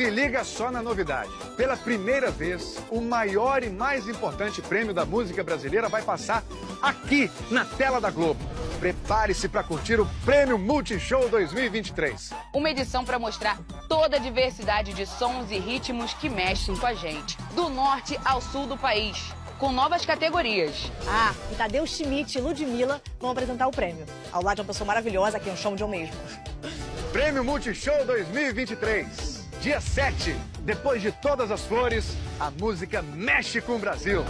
Se liga só na novidade. Pela primeira vez, o maior e mais importante prêmio da música brasileira vai passar aqui na tela da Globo. Prepare-se para curtir o Prêmio Multishow 2023. Uma edição para mostrar toda a diversidade de sons e ritmos que mexem com a gente, do norte ao sul do país, com novas categorias. Ah, e Tadeu Schmidt e Ludmilla vão apresentar o prêmio, ao lado de uma pessoa maravilhosa que é um show de eu mesmo. Prêmio Multishow 2023. Dia 7, depois de todas as flores, a música mexe com o Brasil.